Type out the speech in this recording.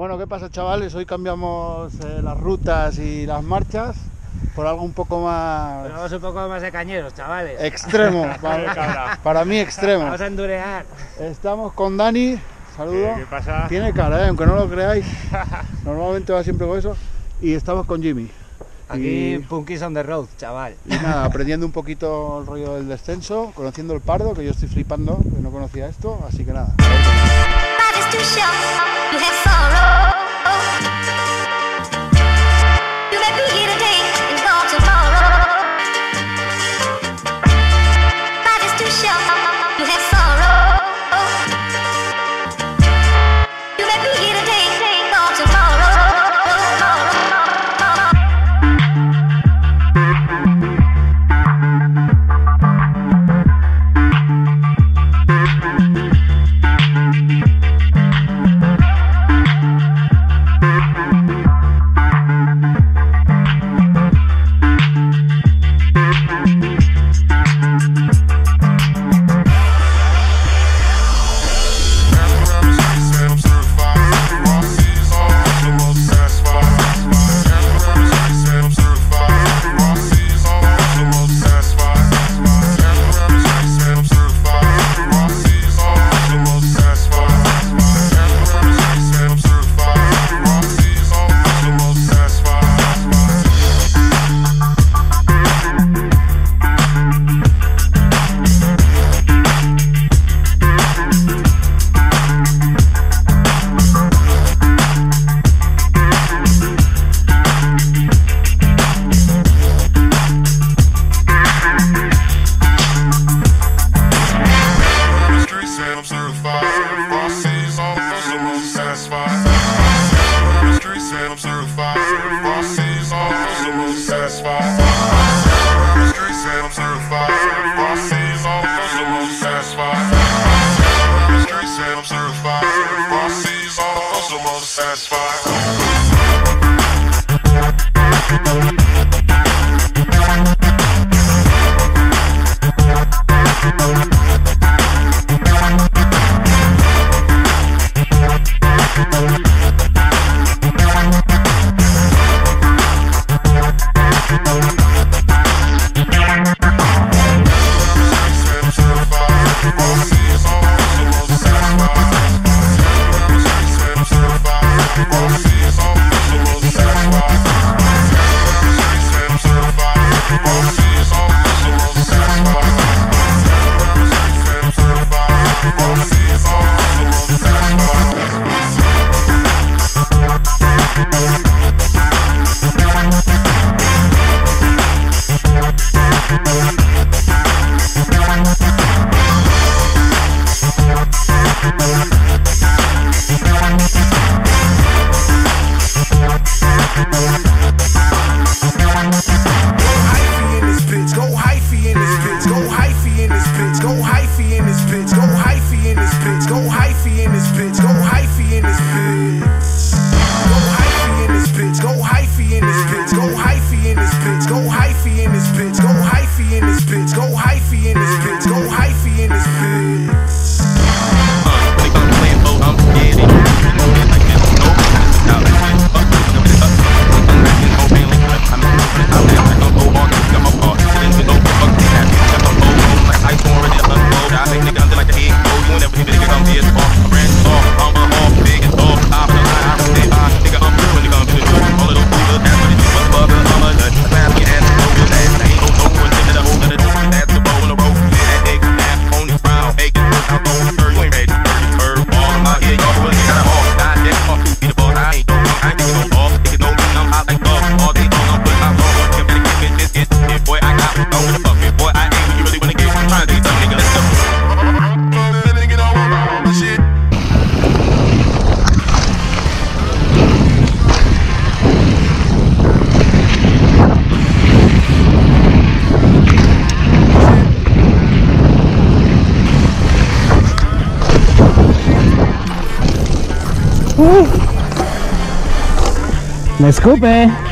Bueno, ¿qué pasa chavales? Hoy cambiamos eh, las rutas y las marchas por algo un poco más... Vamos un poco más de cañeros, chavales. Extremo, para, para mí extremo. Vamos a endurear. Estamos con Dani, saludo. ¿Qué pasa? Tiene cara, ¿eh? aunque no lo creáis. Normalmente va siempre con eso. Y estamos con Jimmy. Aquí Y- Punkies on the road, chaval. Y nada, aprendiendo un poquito el rollo del descenso, conociendo el pardo, que yo estoy flipando, que no conocía esto, así que nada. You have sorrow. Satisfied. Let's go, babe.